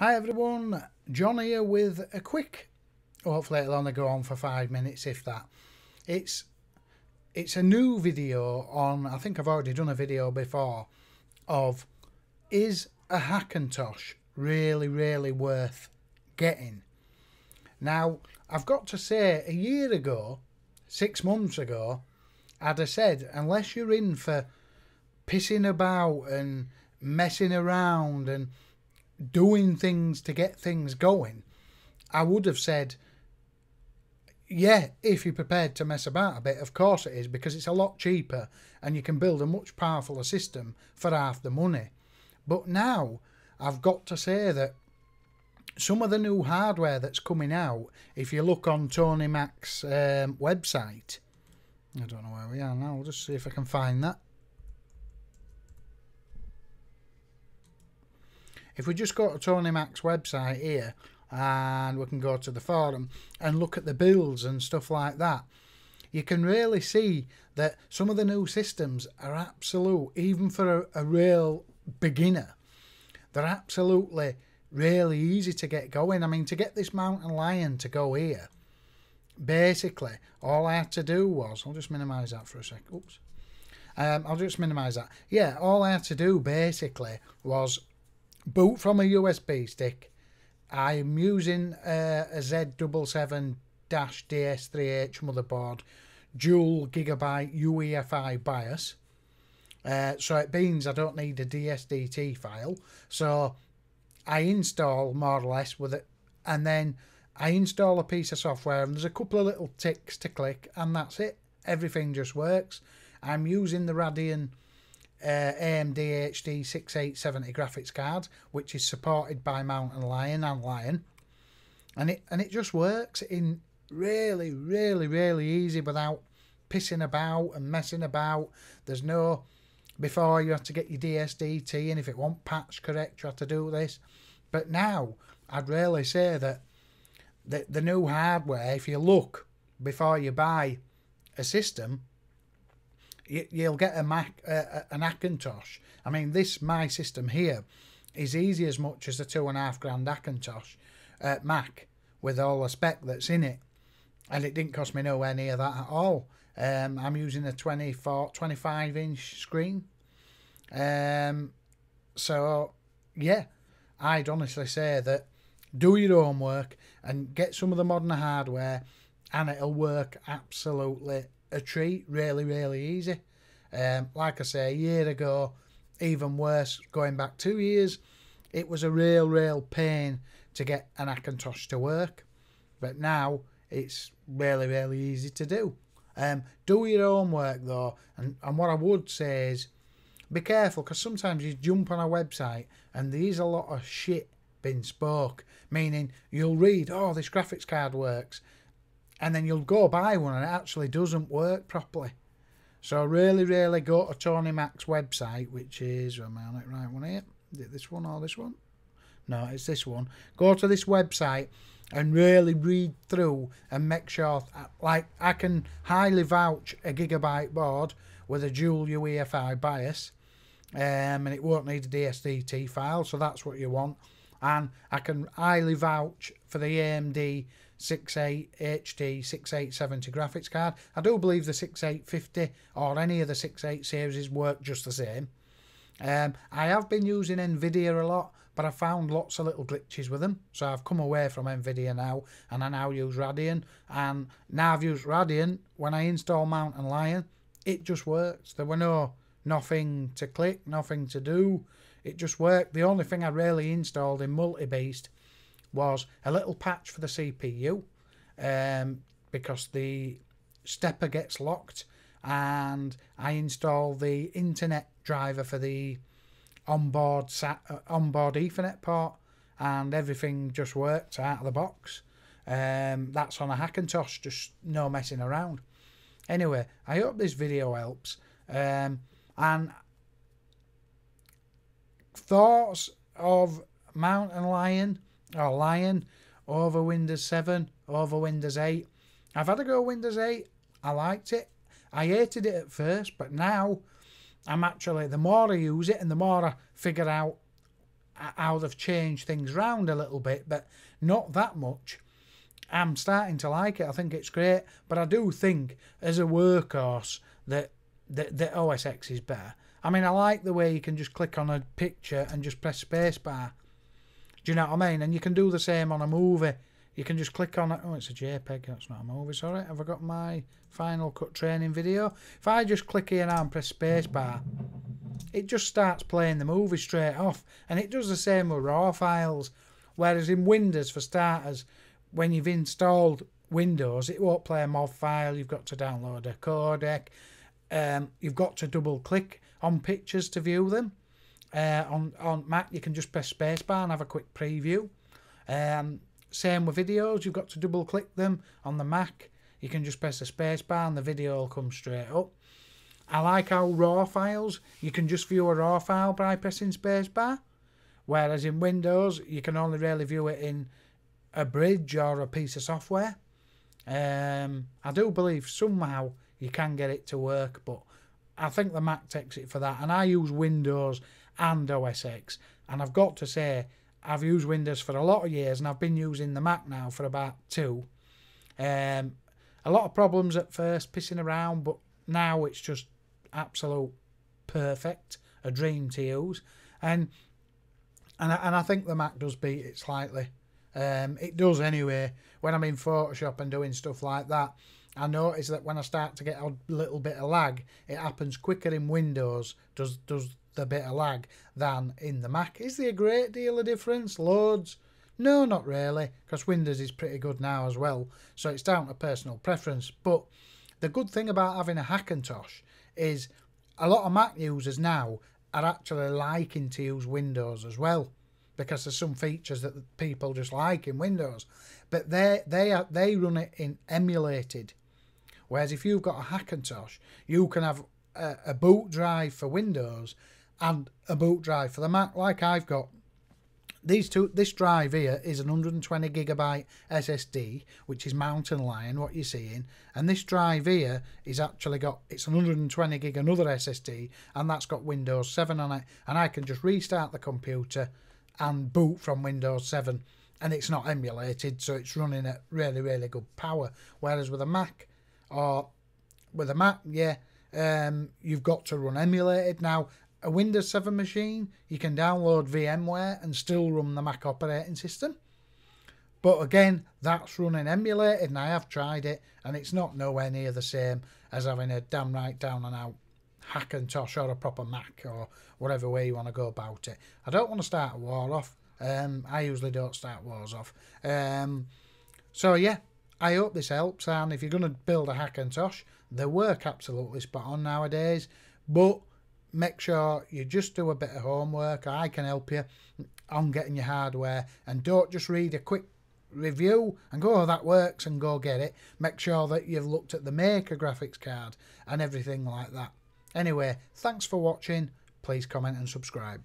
Hi everyone, John here with a quick, hopefully it'll only go on for five minutes if that. It's it's a new video on, I think I've already done a video before, of is a Hackintosh really, really worth getting? Now, I've got to say, a year ago, six months ago, I'd have said, unless you're in for pissing about and messing around and doing things to get things going, I would have said, yeah, if you're prepared to mess about a bit, of course it is, because it's a lot cheaper and you can build a much powerfuler system for half the money. But now I've got to say that some of the new hardware that's coming out, if you look on Tony Mac's um, website, I don't know where we are now, I'll just see if I can find that. If we just go to Tony Mac's website here and we can go to the forum and look at the builds and stuff like that, you can really see that some of the new systems are absolute, even for a, a real beginner, they're absolutely really easy to get going. I mean, to get this mountain lion to go here, basically, all I had to do was, I'll just minimize that for a sec. Oops. Um, I'll just minimize that. Yeah, all I had to do basically was boot from a USB stick. I'm using uh, a Z77-DS3H motherboard, dual gigabyte UEFI BIOS. Uh, so it means I don't need a DSDT file. So I install more or less with it, and then I install a piece of software, and there's a couple of little ticks to click, and that's it. Everything just works. I'm using the Radeon uh, AMD HD 6870 graphics card, which is supported by Mountain Lion and Lion, and it and it just works in really, really, really easy without pissing about and messing about. There's no before you have to get your DSDT, and if it won't patch correct, you have to do this. But now, I'd really say that the the new hardware, if you look before you buy a system, you'll get a Mac, uh, an Hackintosh. I mean, this my system here is easy as much as a two and a half grand Hackintosh uh, Mac with all the spec that's in it, and it didn't cost me nowhere near that at all. Um, I'm using a 24, 25 inch screen. Um, so yeah, I'd honestly say that do your homework and get some of the modern hardware, and it'll work absolutely a treat. Really, really easy. Um, like I say, a year ago, even worse, going back two years, it was a real, real pain to get an Hackintosh to work. But now it's really, really easy to do. Um, do your homework though, and, and what I would say is be careful because sometimes you jump on a website and there's a lot of shit being spoke, meaning you'll read, oh, this graphics card works, and then you'll go buy one and it actually doesn't work properly. So really, really go to Tony Mac's website, which is, am I on it right one here? Is it this one or this one? No, it's this one. Go to this website and really read through and make sure, like, I can highly vouch a gigabyte board with a dual UEFI BIOS, um, and it won't need a DSDT file, so that's what you want. And I can highly vouch for the AMD 68 HD 6870 graphics card. I do believe the 6850 or any of the 68 series work just the same. Um, I have been using Nvidia a lot, but I found lots of little glitches with them. So I've come away from Nvidia now, and I now use Radeon. And now I've used Radeon. When I install Mountain Lion, it just works. There were no nothing to click, nothing to do. It just worked. The only thing I really installed in Multi Beast was a little patch for the CPU um, because the stepper gets locked and I install the internet driver for the onboard sat, uh, onboard Ethernet port and everything just works out of the box. Um, that's on a Hackintosh, just no messing around. Anyway, I hope this video helps. Um, and thoughts of Mountain Lion or Lion over Windows 7, over Windows 8. I've had a go Windows 8. I liked it. I hated it at first, but now I'm actually, the more I use it and the more I figure out how they've changed things around a little bit, but not that much. I'm starting to like it. I think it's great, but I do think as a workhorse that that, that OS X is better. I mean, I like the way you can just click on a picture and just press spacebar. You know what I mean? And you can do the same on a movie. You can just click on it. Oh, it's a JPEG. That's not a movie. Sorry. Have I got my Final Cut training video? If I just click here now and press spacebar, it just starts playing the movie straight off. And it does the same with RAW files. Whereas in Windows, for starters, when you've installed Windows, it won't play a MOV file. You've got to download a codec. Um, you've got to double click on pictures to view them. Uh, on on Mac, you can just press spacebar and have a quick preview. Um, same with videos, you've got to double click them on the Mac. You can just press the spacebar and the video will come straight up. I like how RAW files, you can just view a RAW file by pressing spacebar. Whereas in Windows, you can only really view it in a bridge or a piece of software. Um, I do believe somehow you can get it to work, but I think the Mac takes it for that. And I use Windows and OS X, and I've got to say, I've used Windows for a lot of years, and I've been using the Mac now for about two. Um, a lot of problems at first, pissing around, but now it's just absolute perfect, a dream to use, and and I, and I think the Mac does beat it slightly. Um, it does anyway. When I'm in Photoshop and doing stuff like that, I notice that when I start to get a little bit of lag, it happens quicker in Windows. Does does the bit of lag than in the Mac? Is there a great deal of difference? Loads? No, not really, because Windows is pretty good now as well. So it's down to personal preference. But the good thing about having a Hackintosh is a lot of Mac users now are actually liking to use Windows as well because there's some features that people just like in Windows, but they they are, they run it in emulated. Whereas if you've got a Hackintosh, you can have a, a boot drive for Windows and a boot drive for the Mac, like I've got. These two, this drive here is an 120 gigabyte SSD, which is Mountain Lion, what you're seeing, and this drive here is actually got it's an 120 gig another SSD, and that's got Windows 7 on it, and I can just restart the computer and boot from Windows 7 and it's not emulated so it's running at really really good power. Whereas with a Mac or with a Mac yeah um, you've got to run emulated. Now a Windows 7 machine you can download VMware and still run the Mac operating system but again that's running emulated and I have tried it and it's not nowhere near the same as having a damn right down and out Hackintosh or a proper Mac or whatever way you want to go about it. I don't want to start a war off. Um, I usually don't start wars off. Um, so yeah, I hope this helps. And if you're going to build a Hackintosh, they work absolutely spot on nowadays. But make sure you just do a bit of homework. I can help you on getting your hardware, and don't just read a quick review and go, oh, that works, and go get it. Make sure that you've looked at the maker graphics card and everything like that. Anyway, thanks for watching. Please comment and subscribe.